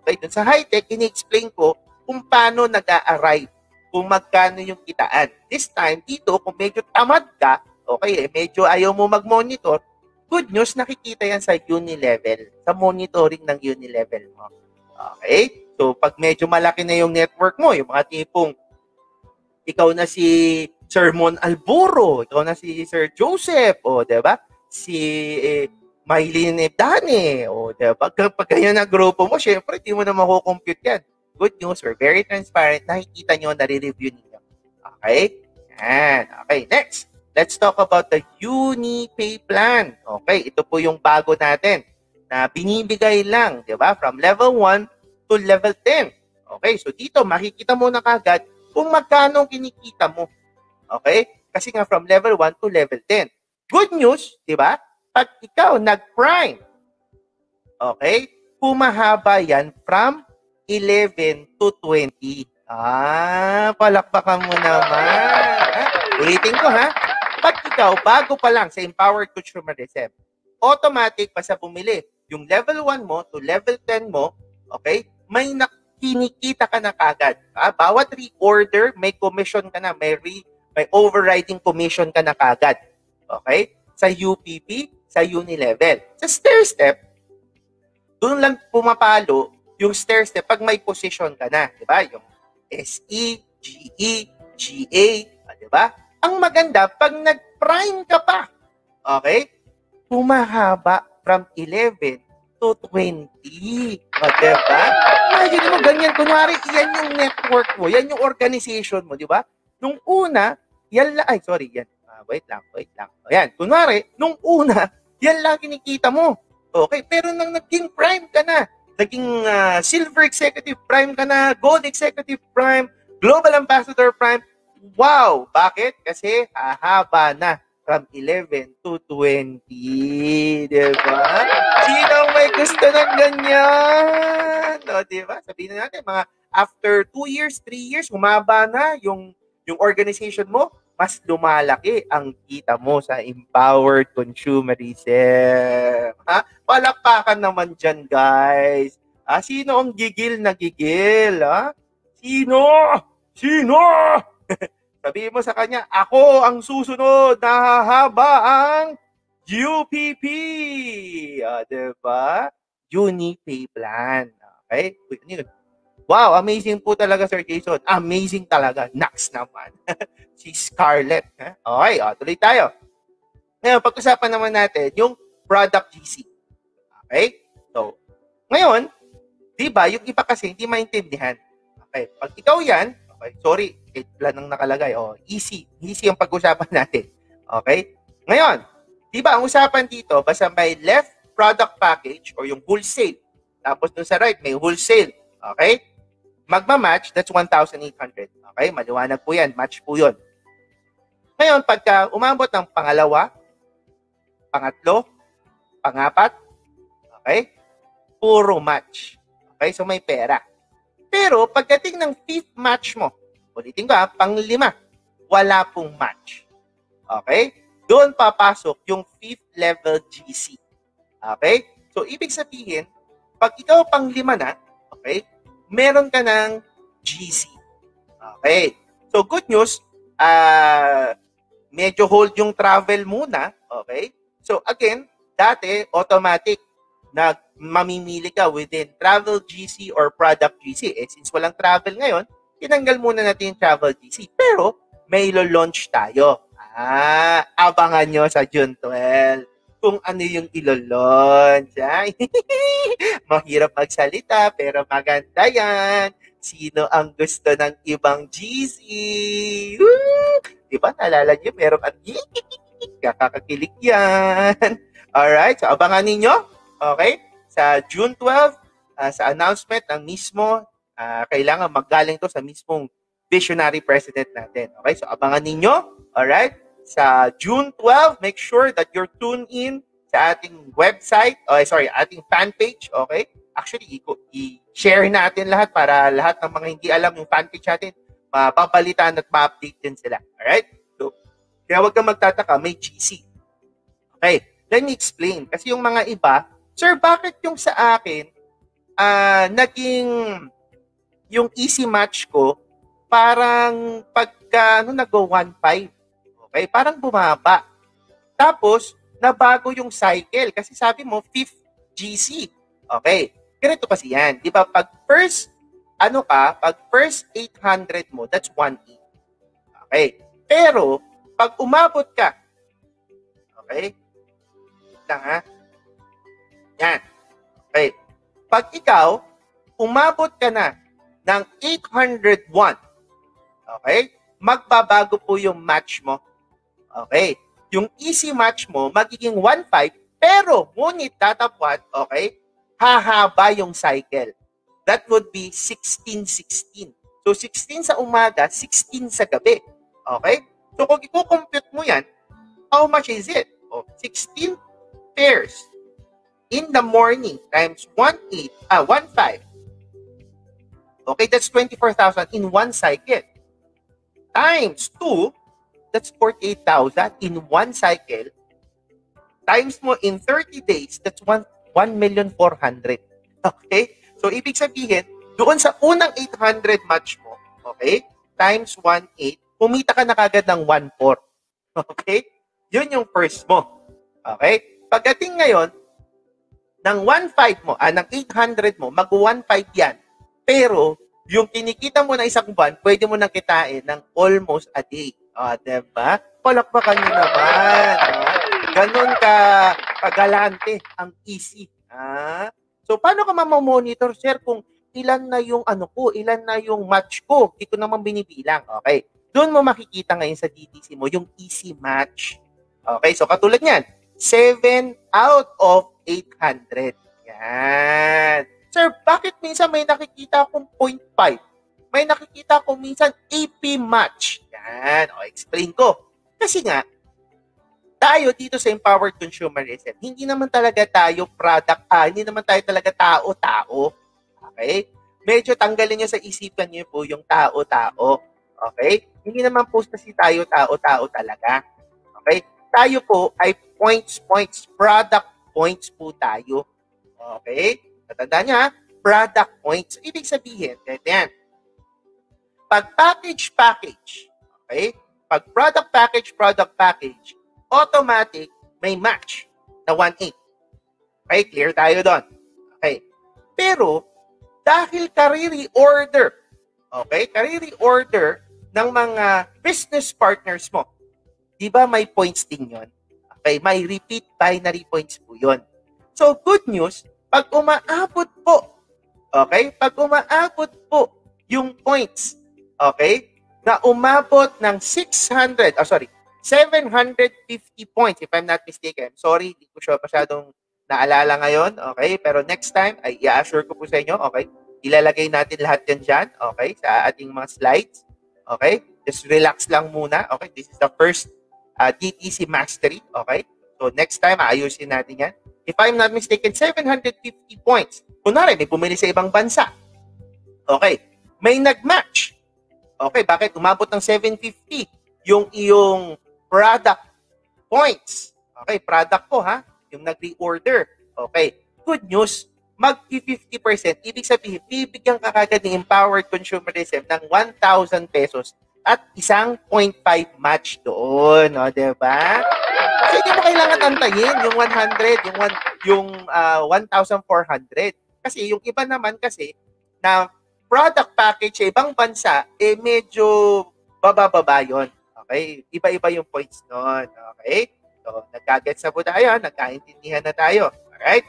Okay, dun sa high-tech, ini-explain ko kung paano nag-a-arrive, kung magkano yung kitaan. This time, dito, kung medyo tamad ka, okay, eh, medyo ayaw mo mag-monitor, good news, nakikita yan sa Unilevel, sa monitoring ng Unilevel mo. Okay? So, pag medyo malaki na yung network mo, yung mga tipong ikaw na si Sir Mon Alburo, ikaw na si Sir Joseph, o, di ba? Si eh, Maylin Ebdane, o, di ba? Pag ganyan na grupo mo, syempre, di mo na makukompute yan. Good news, we're very transparent. Nakikita nyo, nare-review ninyo. Okay? Yan. Okay, next. Let's talk about the UniPay plan. Okay, ito po yung bago natin na binibigay lang, di ba? From level 1 to level 10. Okay, so dito makikita mo na kagad kung magkano kinikita mo. Okay? Kasi nga from level 1 to level 10. Good news, di ba? Pag ikaw nag-prime, okay, pumahaba yan from 11 to 20. Ah, palakpakan mo naman. Ha? Ulitin ko ha. Pag ikaw, bago pa lang sa Empowered Consumerism, automatic pa sa bumili, yung level 1 mo to level 10 mo, okay, may nak kinikita ka na kagad. Ah, bawat reorder, may commission ka na, may, re, may overriding commission ka na kagad. Okay? Sa UPP, sa Unilevel. Sa stair step, doon lang pumapalo yung stair step pag may position ka na. Di ba? Yung SE, GE, GA. Ah, di ba? Ang maganda, pag nag-prime ka pa, okay? Pumahaba from 11 to 20. O, diba? Imagine mo, ganyan. Kunwari, yan yung network mo. Yan yung organization mo, di ba? Nung una, yan lang, ay, sorry, yan. Uh, wait lang, wait lang. O, yan. Kunwari, nung una, yan lang kinikita mo. Okay, pero nang naging prime ka na, naging uh, silver executive prime ka na, gold executive prime, global ambassador prime, wow! Bakit? Kasi hahaba na from 11 to 20. Diba? Sino may gusto ng ganyan? O, diba? Sabihin na natin, mga after 2 years, 3 years, humaba na yung yung organization mo, mas lumalaki ang kita mo sa empowered consumerism. Ha? Palakpakan naman dyan, guys. Ah, sino ang gigil na gigil? Ha? Sino? Sino? Sabihin mo sa kanya, ako ang susunod na hahaba ang UPP. Ah, diba? Unipay plan. Okay? Ano? Wow, amazing po talaga, Sir Jason. Amazing talaga. Next naman. si Scarlett. Okay, oh, tuloy tayo. Ngayon, pag-usapan naman natin yung product GC. Okay? So, ngayon, di ba, yung iba kasi hindi maintindihan. Okay, pag ikaw yan, sorry, eight lang ang nakalagay. Oh, easy. Easy ang pag-usapan natin. Okay? Ngayon, di ba, ang usapan dito, basta may left product package or yung wholesale. Tapos dun sa right, may wholesale. Okay? magma-match, that's 1,800. Okay? Maliwanag po yan. Match po yun. Ngayon, pagka umabot ng pangalawa, pangatlo, pangapat, okay? Puro match. Okay? So, may pera. Pero, pagdating ng fifth match mo, ulitin ko ha, panglima, wala pong match. Okay? Doon papasok yung fifth level GC. Okay? So, ibig sabihin, pag ikaw panglima na, okay, meron ka ng GC. Okay. So, good news, uh, medyo hold yung travel muna. Okay. So, again, dati, automatic na mamimili ka within travel GC or product GC. Eh, since walang travel ngayon, tinanggal muna natin yung travel GC. Pero, may launch tayo. Ah, abangan nyo sa June 12 kung ano yung ilo-launch. Mahirap magsalita, pero maganda yan. Sino ang gusto ng ibang GC? Woo! Di ba? Nalala niyo, meron at kakakakilig yan. Alright, so abangan ninyo. Okay? Sa June 12, uh, ah, sa announcement ng mismo, uh, kailangan maggaling to sa mismong visionary president natin. Okay? So abangan ninyo. Alright? sa June 12. Make sure that you're tuned in sa ating website, oh, sorry, ating fan page, okay? Actually, i-share natin lahat para lahat ng mga hindi alam yung fan page natin, mapapalitan at ma-update din sila. Alright? So, kaya huwag kang magtataka, may GC. Okay, let me explain. Kasi yung mga iba, Sir, bakit yung sa akin, uh, naging yung easy match ko, parang pagka, ano, nag-go 1.5, Okay? Parang bumaba. Tapos, nabago yung cycle. Kasi sabi mo, fifth GC. Okay. Ganito kasi yan. Di ba? Pag first, ano ka, pag first 800 mo, that's 1.8. Okay. Pero, pag umabot ka, okay, lang ha, yan. Okay. Pag ikaw, umabot ka na ng 801, okay, magbabago po yung match mo Okay? Yung easy match mo, magiging 1.5, pero ngunit tatapwat, okay, hahaba yung cycle. That would be 16-16. So, 16 sa umaga, 16 sa gabi. Okay? So, kung i-compute mo yan, how much is it? Oh, 16 pairs in the morning times 1.8, ah, 1.5. Okay, that's 24,000 in one cycle. Times 2, that's 48,000 in one cycle. Times mo in 30 days, that's 1, 1,400,000. Okay? So, ibig sabihin, doon sa unang 800 match mo, okay, times 1.8, kumita ka na kagad ng 1.4. Okay? Yun yung first mo. Okay? Pagdating ngayon, ng 1.5 mo, ah, ng 800 mo, mag-1.5 yan. Pero, yung kinikita mo na isang buwan, pwede mo nang kitain ng almost a day. O, oh, diba? Palakpakan nyo naman. Oh. Ganon ka kagalante ang easy. Ah? So, paano ka mamamonitor, sir, kung ilan na yung ano ko, ilan na yung match ko? Dito naman binibilang. Okay. Doon mo makikita ngayon sa DTC mo yung easy match. Okay, so katulad niyan, 7 out of 800. Yan. Sir, bakit minsan may nakikita akong 0.5? may nakikita ko minsan AP match. Yan. O, explain ko. Kasi nga, tayo dito sa empowered consumerism, hindi naman talaga tayo product, ah, hindi naman tayo talaga tao-tao. Okay? Medyo tanggalin niyo sa isipan niyo po yung tao-tao. Okay? Hindi naman po kasi tayo tao-tao talaga. Okay? Tayo po ay points, points, product points po tayo. Okay? Natanda niya, product points. Ibig sabihin, ganyan. Pag package, package. Okay? Pag product package, product package, automatic, may match na 1.8. Okay? Clear tayo doon. Okay. Pero, dahil kariri-order, okay? Kariri-order ng mga business partners mo, di ba may points din yon? Okay, may repeat binary points po yon. So, good news, pag umaabot po, okay, pag umaabot po yung points, okay, na umabot ng 600, oh sorry, 750 points, if I'm not mistaken. Sorry, hindi ko sure masyadong naalala ngayon, okay? Pero next time, ay i-assure ko po sa inyo, okay? Ilalagay natin lahat yan dyan, okay? Sa ating mga slides, okay? Just relax lang muna, okay? This is the first uh, DTC Mastery, okay? So next time, ayusin natin yan. If I'm not mistaken, 750 points. Kunwari, may bumili sa ibang bansa. Okay. May nag-match. Okay, bakit umabot ng 750 yung iyong product points? Okay, product po ha, yung nag-reorder. Okay, good news, mag 50%, ibig sabihin, bibigyan ka kagad ng empowered consumerism ng 1,000 pesos at isang 0.5 match doon, no, 'di ba? Kasi hindi mo kailangan antayin yung 100, yung one, yung uh, 1,400. Kasi yung iba naman kasi na product package sa ibang bansa, eh medyo bababa yon. Okay? Iba-iba yung points noon. Okay? So, nagkagets na po tayo. Nagkaintindihan na tayo. Alright?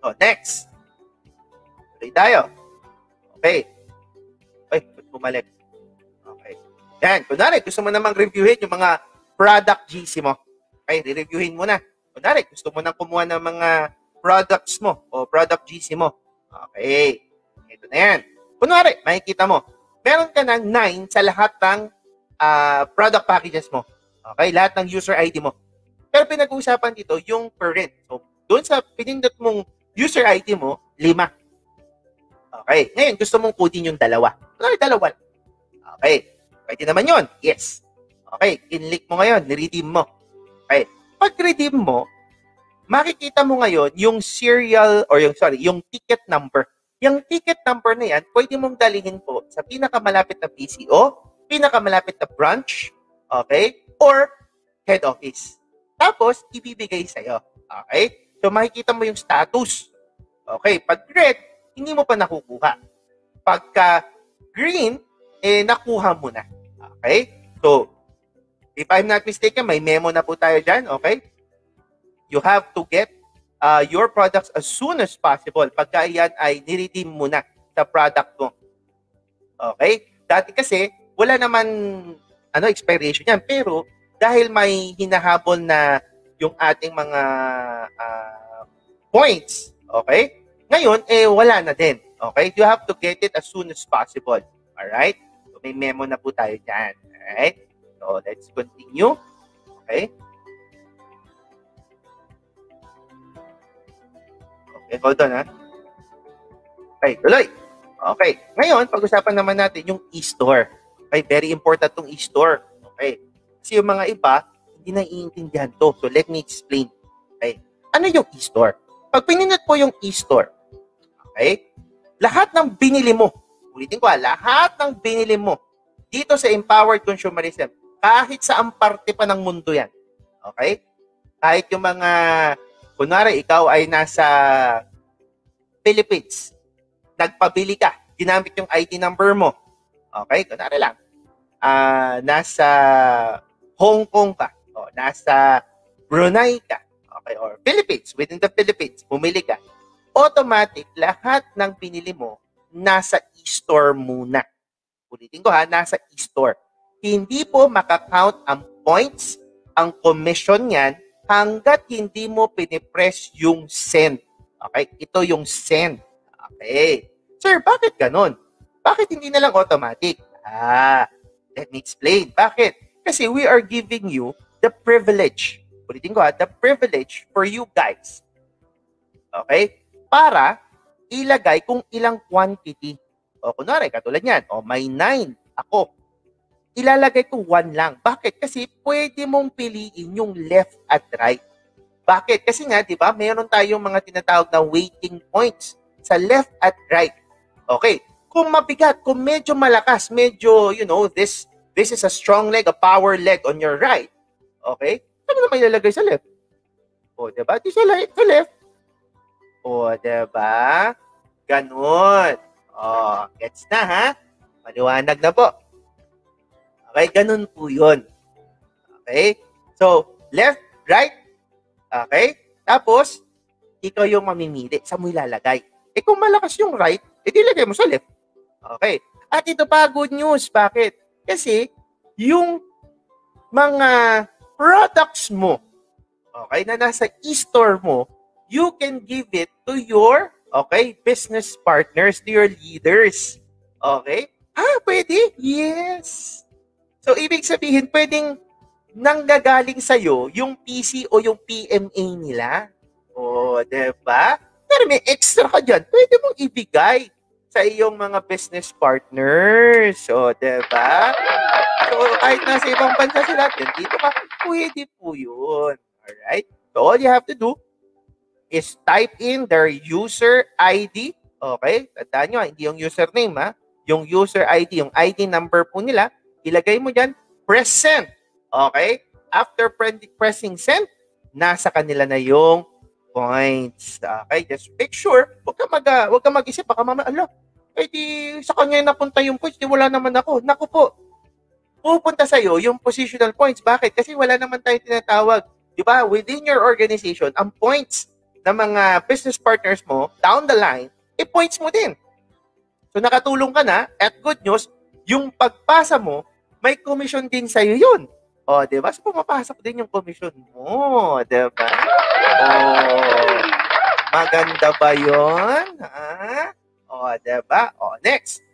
So, next. Tuloy tayo. Okay. Ay, bumalik? Yan. Kunwari, gusto mo namang reviewin yung mga product GC mo. Okay, re-reviewin mo na. Kunwari, gusto mo nang kumuha ng mga products mo o product GC mo. Okay. Ito na yan. Kunwari, makikita mo, meron ka ng 9 sa lahat ng uh, product packages mo. Okay, lahat ng user ID mo. Pero pinag-uusapan dito yung parent. So, doon sa pinindot mong user ID mo, 5. Okay, ngayon gusto mong kunin yung dalawa. Kunwari, dalawa. Okay, pwede naman yon Yes. Okay, kinlik mo ngayon, niredeem mo. Okay, pag redeem mo, makikita mo ngayon yung serial or yung sorry, yung ticket number yung ticket number na yan, pwede mong dalhin po sa pinakamalapit na PCO, pinakamalapit na branch, okay? Or head office. Tapos, ibibigay sa'yo. Okay? So, makikita mo yung status. Okay? Pag red, hindi mo pa nakukuha. Pagka green, eh, nakuha mo na. Okay? So, if I'm not mistaken, may memo na po tayo dyan. Okay? You have to get uh, your products as soon as possible pagka yan ay niredeem mo na sa product mo. Okay? Dati kasi, wala naman ano expiration yan. Pero, dahil may hinahabol na yung ating mga uh, points, okay? Ngayon, eh, wala na din. Okay? You have to get it as soon as possible. Alright? May memo na po tayo dyan. Alright? So, let's continue. Okay? Okay, hold on ha. Okay, tuloy. Okay. Ngayon, pag-usapan naman natin yung e-store. Okay, very important tong e-store. Okay. Kasi yung mga iba, hindi na iintindihan to. So, let me explain. Okay. Ano yung e-store? Pag pinindot po yung e-store, okay, lahat ng binili mo, ulitin ko ha, lahat ng binili mo dito sa empowered consumerism, kahit sa ang parte pa ng mundo yan. Okay? Kahit yung mga Kunwari, ikaw ay nasa Philippines. Nagpabili ka. Ginamit yung ID number mo. Okay? Kunwari lang. Uh, nasa Hong Kong ka. O, nasa Brunei ka. Okay? Or Philippines. Within the Philippines. Bumili ka. Automatic, lahat ng pinili mo nasa e-store muna. Ulitin ko ha, nasa e-store. Hindi po makakount ang points, ang commission niyan hanggat hindi mo pinipress yung send. Okay? Ito yung send. Okay. Sir, bakit ganun? Bakit hindi na lang automatic? Ah, let me explain. Bakit? Kasi we are giving you the privilege. Ulitin ko ha, the privilege for you guys. Okay? Para ilagay kung ilang quantity. O kunwari, katulad niyan, o may 9 ako. Ilalagay ko 1 lang. Bakit? Kasi pwede mong piliin yung left at right. Bakit? Kasi nga, di ba, meron tayong mga tinatawag na waiting points sa left at right. Okay. Kung mabigat, kung medyo malakas, medyo, you know, this this is a strong leg, a power leg on your right. Okay? Ano naman ilalagay sa left? O, di ba? Di sa, left, sa left. O, di ba? Ganon. O, gets na ha? Maliwanag na po. Okay, ganun po yun. Okay? So, left, right. Okay? Tapos, ikaw yung mamimili. Saan mo ilalagay? Eh kung malakas yung right, edi lagay mo sa left. Okay. At ito pa, good news. Bakit? Kasi, yung mga products mo, okay, na nasa e-store mo, you can give it to your, okay, business partners, to your leaders. Okay? Ah, pwede? Yes. So, ibig sabihin, pwedeng nanggagaling sa'yo yung PC o yung PMA nila. O, diba? Pero may extra ka dyan, pwede mong ibigay sa iyong mga business partners. O, diba? So, kahit nasa ibang bansa sila, dito ka, pwede po yun. Alright? So, all you have to do is type in their user ID. Okay? Tandaan nyo, hindi yung username, ha? Yung user ID, yung ID number po nila, ilagay mo dyan, press send. Okay? After pressing send, nasa kanila na yung points. Okay? Just make sure, wag ka, mag, uh, wag ka mag-isip, baka mama, alo, eh di sa kanya napunta yung points, di wala naman ako. Naku po, pupunta sa'yo yung positional points. Bakit? Kasi wala naman tayong tinatawag. Di ba? Within your organization, ang points ng mga business partners mo, down the line, eh points mo din. So nakatulong ka na, at good news, yung pagpasa mo, may commission din sa'yo yun. O, di ba? So, pumapasok din yung commission mo. Di ba? O, maganda ba yun? Ha? O, di ba? O, next.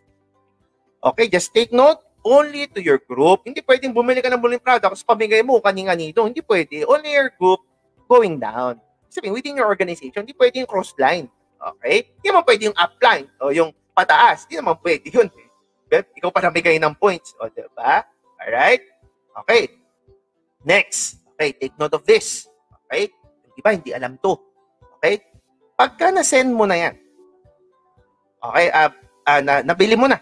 Okay, just take note, only to your group. Hindi pwedeng bumili ka ng buling products, pamigay mo kaninga-nito. Hindi pwede. Only your group going down. Sabihin, within your organization, hindi pwede yung cross-line. Okay? Hindi naman pwede yung upline o yung pataas. Hindi naman pwede yun. Ikaw pa namigay ng points. O, diba? Alright? Okay. Next. Okay, take note of this. Okay? Yung iba, hindi alam to. Okay? Pagka na-send mo na yan, okay, uh, uh, na, nabili mo na.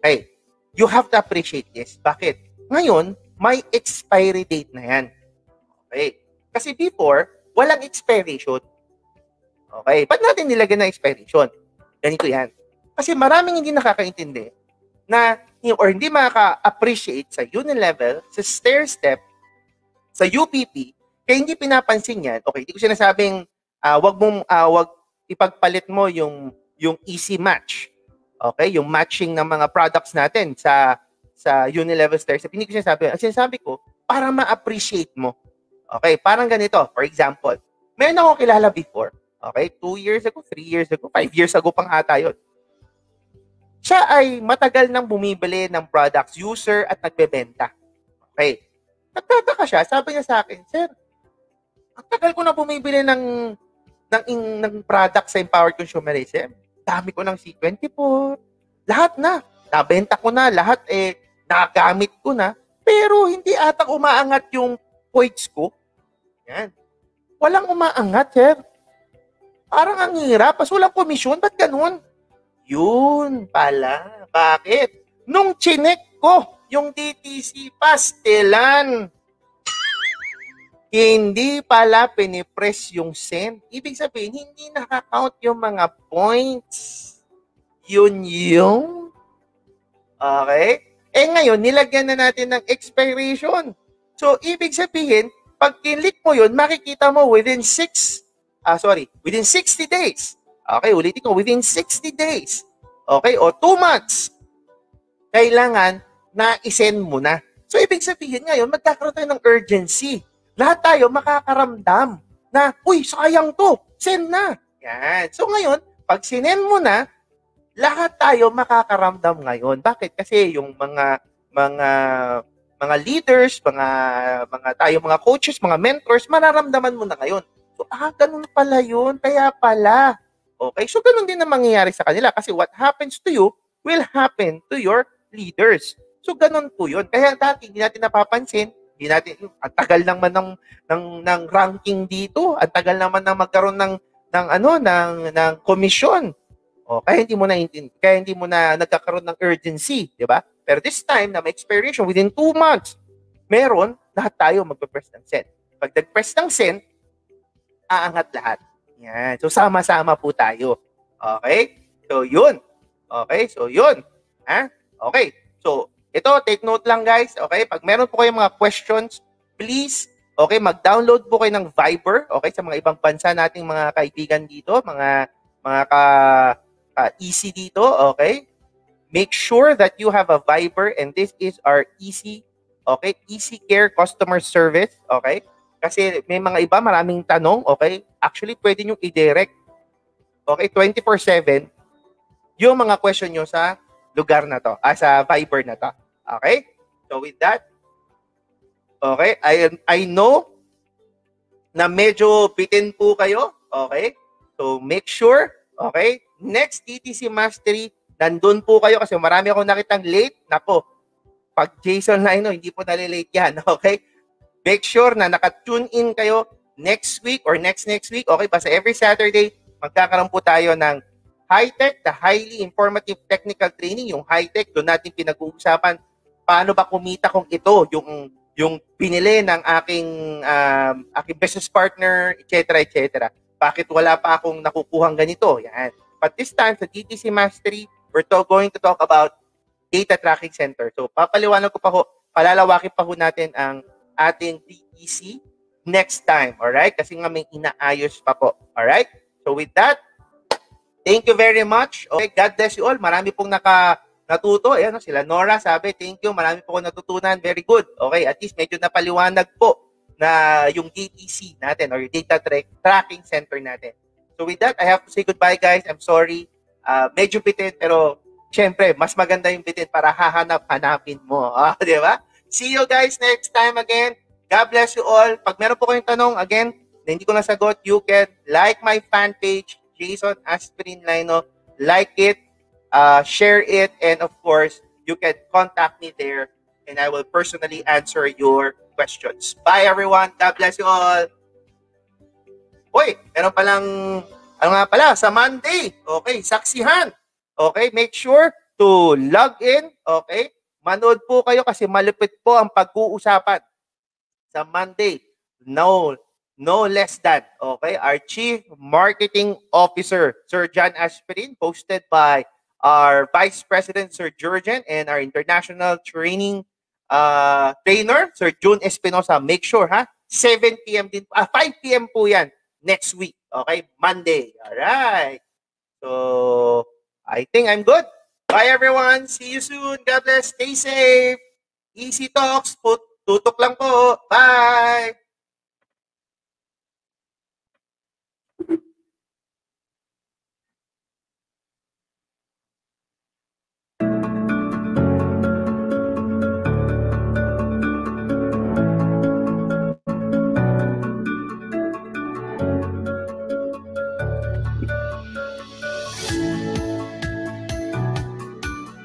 Okay. You have to appreciate this. Bakit? Ngayon, may expiry date na yan. Okay. Kasi before, walang expiration. Okay. Ba't natin nilagyan ng expiration? Ganito yan. Kasi maraming hindi nakakaintindi na or hindi makaka-appreciate sa Unilevel, sa stair step, sa UPP, kaya hindi pinapansin yan. Okay, hindi ko sinasabing uh, wag mong uh, wag ipagpalit mo yung yung easy match. Okay, yung matching ng mga products natin sa sa Unilevel stair step. Hindi ko sinasabi. Ang sinasabi ko, para ma-appreciate mo. Okay, parang ganito. For example, meron ako kilala before. Okay, two years ago, three years ago, five years ago pang ata yun siya ay matagal nang bumibili ng products, user at nagbebenta. Okay. Nagtataka siya, sabi niya sa akin, Sir, ang tagal ko na bumibili ng ng, ng, ng product sa Empowered Consumerism. Dami ko ng C24. Lahat na. Nabenta ko na. Lahat eh, nagamit ko na. Pero hindi ata umaangat yung points ko. Yan. Walang umaangat, sir. Parang ang hirap. Pas walang komisyon. Ba't ganun? Yun pala. Bakit? Nung chinek ko yung DTC pastelan, hindi pala pinipress yung send. Ibig sabihin, hindi nakakount yung mga points. Yun yung. Okay? Eh ngayon, nilagyan na natin ng expiration. So, ibig sabihin, pag kinlik mo yun, makikita mo within 6, ah sorry, within 60 days, Okay, ulitin ko, within 60 days, okay, o 2 months, kailangan na isend mo na. So, ibig sabihin ngayon, magkakaroon tayo ng urgency. Lahat tayo makakaramdam na, uy, sayang to, send na. Yan. So, ngayon, pag sinend mo na, lahat tayo makakaramdam ngayon. Bakit? Kasi yung mga mga mga leaders, mga mga tayo mga coaches, mga mentors, mararamdaman mo na ngayon. So, ah, ganun pala yun. Kaya pala, Okay? So, ganun din ang mangyayari sa kanila kasi what happens to you will happen to your leaders. So, ganun po yun. Kaya dati, hindi natin napapansin, hindi natin, ang tagal naman ng, ng, ng ranking dito, ang tagal naman ng magkaroon ng, ng ano, ng, ng komisyon. O, kaya hindi mo na, kaya hindi mo na nagkakaroon ng urgency, di ba? Pero this time, na may expiration, within two months, meron, lahat tayo magpe-press ng send. Pag nag-press ng send, aangat lahat. Yan. So, sama-sama po tayo. Okay? So, yun. Okay? So, yun. Ha? Okay. So, ito, take note lang guys. Okay? Pag meron po kayong mga questions, please, okay, mag-download po kayo ng Viber. Okay? Sa mga ibang bansa nating mga kaibigan dito, mga mga ka, ka easy dito. Okay? Make sure that you have a Viber and this is our easy, okay, easy care customer service. Okay? Kasi may mga iba, maraming tanong, okay? Actually, pwede nyo i-direct, okay, 24-7, yung mga question nyo sa lugar na to, ah, sa Viber na to. Okay? So with that, okay, I, I know na medyo bitin po kayo, okay? So make sure, okay, next TTC Mastery, nandun po kayo kasi marami akong nakitang late. Nako, pag Jason na ino, hindi po nalilate yan, okay? Make sure na naka-tune in kayo next week or next next week. Okay, basta every Saturday, magkakaroon po tayo ng high-tech, the highly informative technical training, yung high-tech, doon natin pinag-uusapan paano ba kumita kung ito, yung yung pinili ng aking um, aking business partner, etc. etc. Bakit wala pa akong nakukuhang ganito? Yan. But this time sa DTC Mastery, we're to, going to talk about data tracking center. So papaliwanag ko pa ho, palalawakin pa ho natin ang ating DEC next time. Alright? Kasi nga may inaayos pa po. Alright? So with that, thank you very much. Okay, God bless you all. Marami pong naka natuto. Ayan, sila Nora sabi, thank you. Marami po akong natutunan. Very good. Okay, at least medyo napaliwanag po na yung DTC natin or Data tra- Tracking Center natin. So with that, I have to say goodbye guys. I'm sorry. Uh, medyo bitin pero syempre, mas maganda yung bitin para hahanap-hanapin mo. Ah, di ba? See you guys next time again. God bless you all. Pag meron po kayong tanong, again, na hindi ko nasagot, you can like my fan page, Jason Aspirin Lino. Like it, uh, share it, and of course, you can contact me there and I will personally answer your questions. Bye everyone. God bless you all. Uy, meron palang, ano nga pala, sa Monday. Okay, saksihan. Okay, make sure to log in. Okay, Manood po kayo kasi malupit po ang pag-uusapan sa Monday. No, no less than, okay, our Chief Marketing Officer, Sir John Aspirin, posted by our Vice President, Sir Jurgen, and our International Training uh, Trainer, Sir June Espinosa. Make sure, ha? 7 p.m. din, ah, 5 p.m. po yan next week, okay? Monday. All right. So, I think I'm good. Bye everyone. See you soon. God bless. Stay safe. Easy talks. Tutok lang po. Bye.